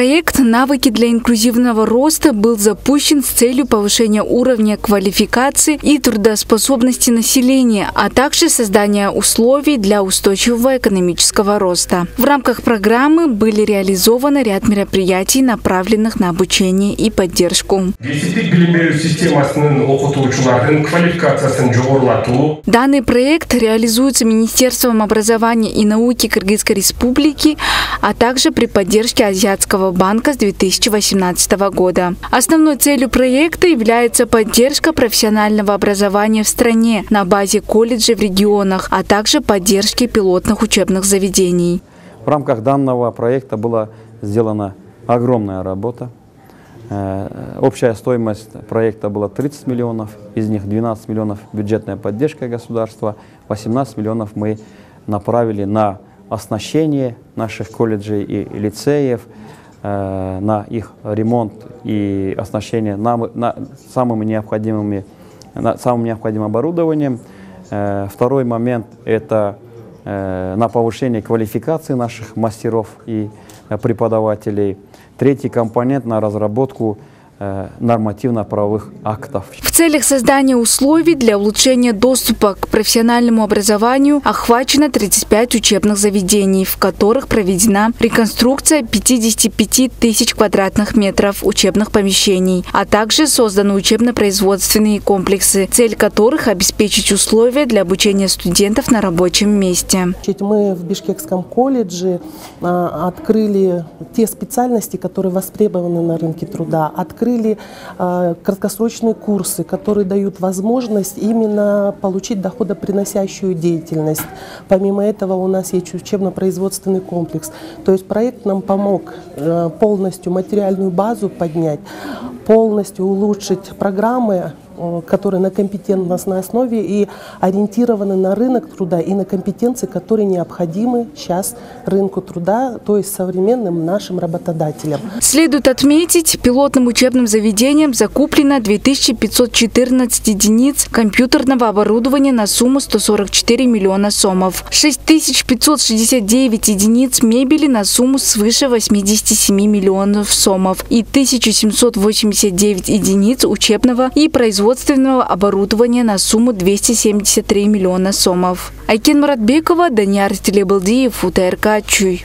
Проект «Навыки для инклюзивного роста» был запущен с целью повышения уровня квалификации и трудоспособности населения, а также создания условий для устойчивого экономического роста. В рамках программы были реализованы ряд мероприятий, направленных на обучение и поддержку. Данный проект реализуется Министерством образования и науки Кыргызской Республики, а также при поддержке Азиатского банка с 2018 года. Основной целью проекта является поддержка профессионального образования в стране на базе колледжей в регионах, а также поддержки пилотных учебных заведений. В рамках данного проекта была сделана огромная работа. Э, общая стоимость проекта была 30 миллионов, из них 12 миллионов бюджетная поддержка государства, 18 миллионов мы направили на оснащение наших колледжей и лицеев, на их ремонт и оснащение на, на самыми необходимыми, на самым необходимым оборудованием. Э, второй момент – это э, на повышение квалификации наших мастеров и преподавателей. Третий компонент – на разработку Э, нормативно-правовых актов. В целях создания условий для улучшения доступа к профессиональному образованию охвачено 35 учебных заведений, в которых проведена реконструкция 55 тысяч квадратных метров учебных помещений, а также созданы учебно-производственные комплексы, цель которых обеспечить условия для обучения студентов на рабочем месте. Мы в Бишкекском колледже а, открыли те специальности, которые востребованы на рынке труда, открыли открыли э, краткосрочные курсы, которые дают возможность именно получить доходоприносящую деятельность. Помимо этого у нас есть учебно-производственный комплекс. То есть проект нам помог э, полностью материальную базу поднять, полностью улучшить программы Э, которые на компетентностной основе и ориентированы на рынок труда и на компетенции, которые необходимы сейчас рынку труда, то есть современным нашим работодателям. Следует отметить, пилотным учебным заведением закуплено 2514 единиц компьютерного оборудования на сумму 144 миллиона сомов, 6569 единиц мебели на сумму свыше 87 миллионов сомов и 1789 единиц учебного и производственного оборудования на сумму 273 миллиона сомов. Айкен Муратбекова, Даниар Телебалдиев, УТРК Чуй.